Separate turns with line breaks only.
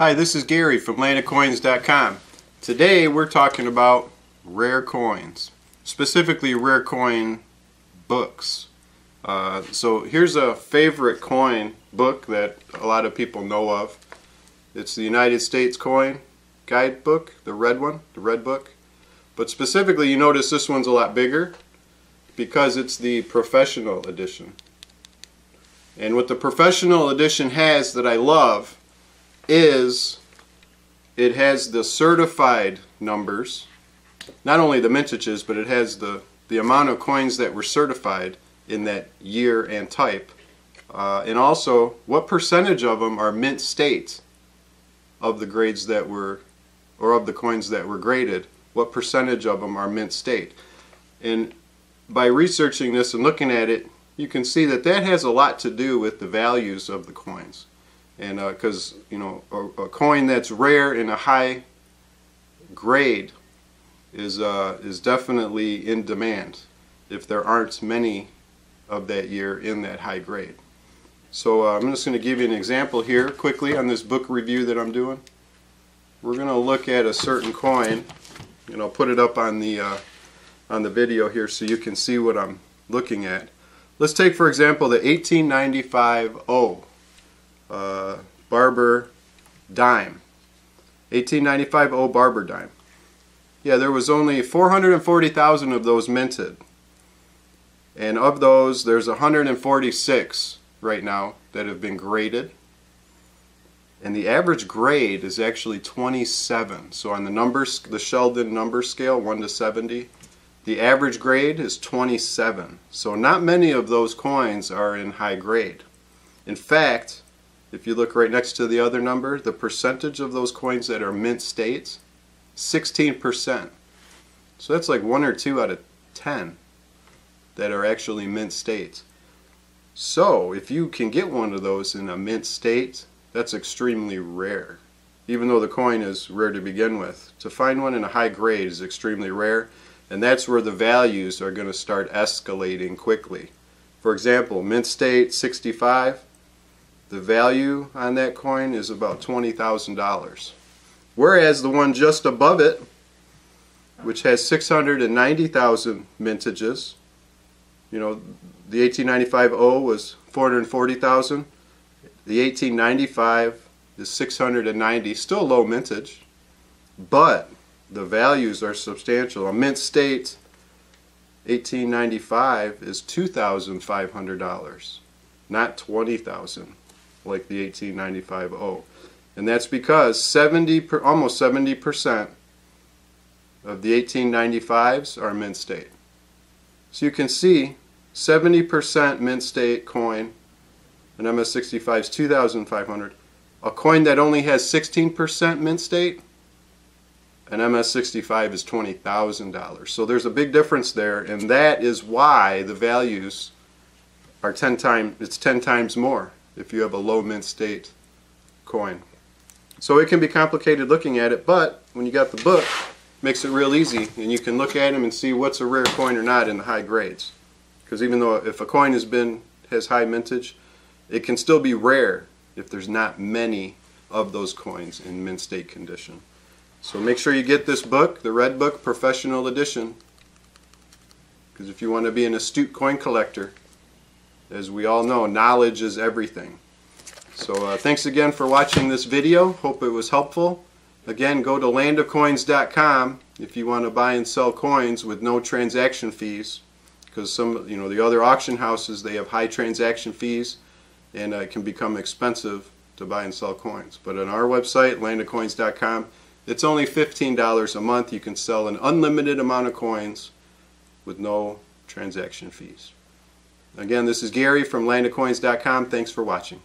Hi, this is Gary from landofcoins.com. Today we're talking about rare coins, specifically rare coin books. Uh, so here's a favorite coin book that a lot of people know of. It's the United States coin guidebook, the red one, the red book. But specifically you notice this one's a lot bigger because it's the professional edition. And what the professional edition has that I love is it has the certified numbers, not only the mintages, but it has the, the amount of coins that were certified in that year and type. Uh, and also, what percentage of them are mint state of the grades that were, or of the coins that were graded, what percentage of them are mint state. And by researching this and looking at it, you can see that that has a lot to do with the values of the coins. And because, uh, you know, a, a, coin that's rare in a high grade is, uh, is definitely in demand if there aren't many of that year in that high grade. So uh, I'm just going to give you an example here quickly on this book review that I'm doing. We're going to look at a certain coin and I'll put it up on the uh, on the video here so you can see what I'm looking at. Let's take for example the 1895 O uh, Barber dime. 1895 O Barber dime. Yeah, there was only 440,000 of those minted. And of those, there's 146 right now that have been graded. And the average grade is actually 27. So on the numbers, the Sheldon number scale, 1 to 70, the average grade is 27. So not many of those coins are in high grade. In fact, if you look right next to the other number, the percentage of those coins that are mint states, 16%. So that's like one or two out of 10 that are actually mint states. So if you can get one of those in a mint state, that's extremely rare. Even though the coin is rare to begin with. To find one in a high grade is extremely rare and that's where the values are going to start escalating quickly. For example, mint state 65, the value on that coin is about $20,000. Whereas the one just above it, which has 690,000 mintages, you know, the 1895 O was 440,000. The 1895 is 690, still low mintage, but the values are substantial. A mint state 1895 is $2,500, not 20000 like the 1895 O. And that's because 70 per, almost 70% of the 1895s are mint state. So you can see 70% mint state coin, an MS65 is 2,500. A coin that only has 16% mint state, an MS65 is $20,000. So there's a big difference there and that is why the values are 10 times, it's 10 times more if you have a low mint state coin. So it can be complicated looking at it, but when you got the book, makes it real easy and you can look at them and see what's a rare coin or not in the high grades. Because even though if a coin has been has high mintage, it can still be rare if there's not many of those coins in mint state condition. So make sure you get this book, the Red Book Professional Edition, because if you want to be an astute coin collector, as we all know, knowledge is everything. So uh, thanks again for watching this video. Hope it was helpful. Again, go to landofcoins.com if you want to buy and sell coins with no transaction fees. Because some, you know, the other auction houses, they have high transaction fees and uh, it can become expensive to buy and sell coins. But on our website, landofcoins.com, it's only $15 a month. You can sell an unlimited amount of coins with no transaction fees. Again, this is Gary from landofcoins.com. Thanks for watching.